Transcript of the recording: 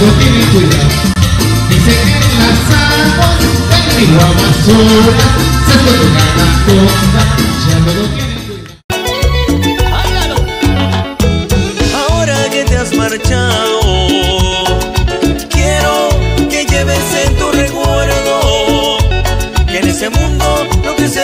pero tiene cuidado Dice que en las aguas del río Amazonas se esconde una anaconda, ya no lo tiene cuidado. Ahora que te has marchado, quiero que lleves en tu recuerdo que en ese mundo lo que se